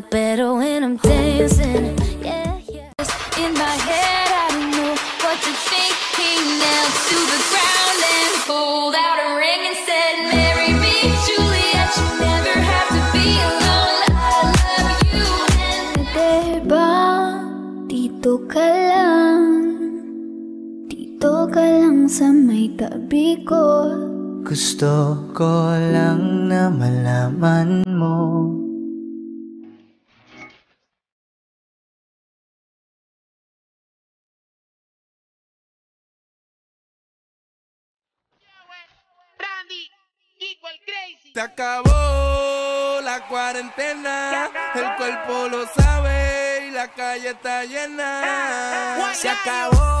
better when I'm dancing. Yeah, yeah. In my head, I don't know what to think. He knelt to the ground and pulled out a ring and said, Marry me, Juliet. You never have to be alone. I love you. And Diba, dito ka lang Dito ka lang sa may tabi ko Gusto ko lang na malaman mo Se acabó la cuarentena, el cuerpo lo sabe y la calle está llena. Se acabó